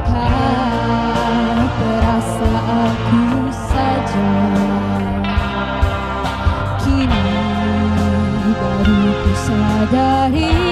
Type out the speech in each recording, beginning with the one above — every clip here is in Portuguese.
kau terasa aku saja Kini baru ku sadari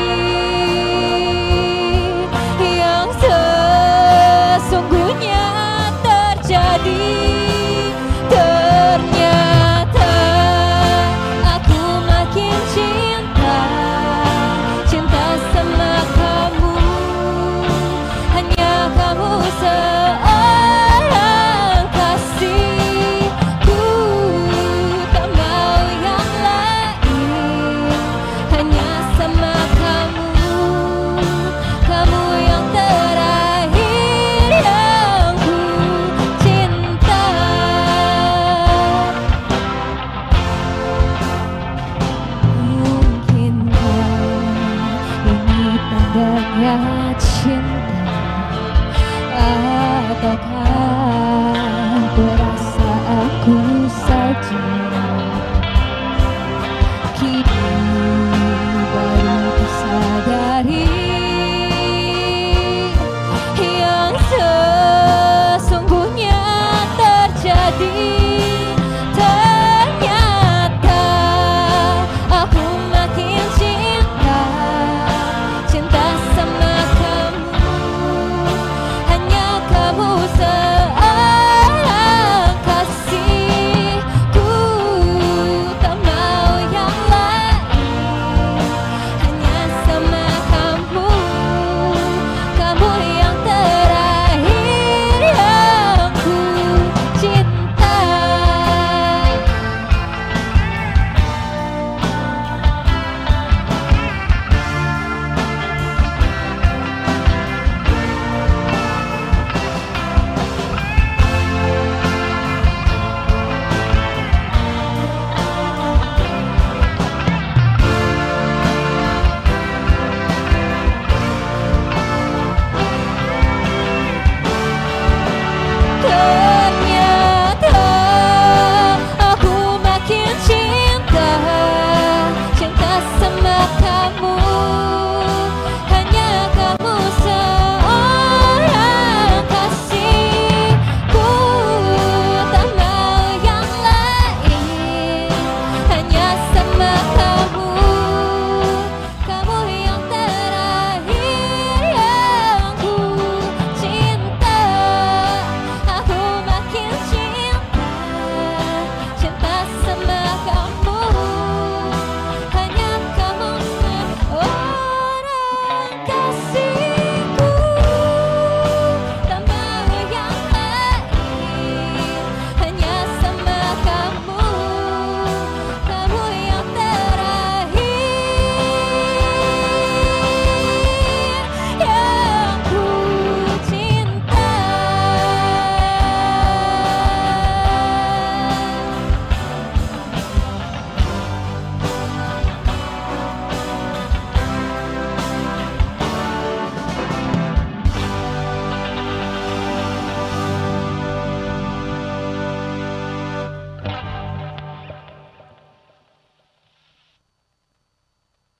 打开。